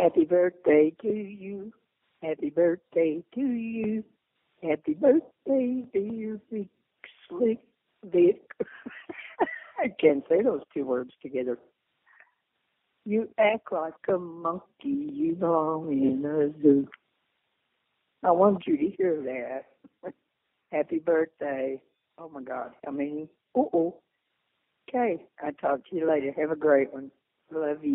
Happy birthday to you. Happy birthday to you. Happy birthday, dear Vick Slick Vick. I can't say those two words together. You act like a monkey. You belong in a zoo. I want you to hear that. Happy birthday. Oh my God. I mean, uh oh. Okay. I'll talk to you later. Have a great one. Love you.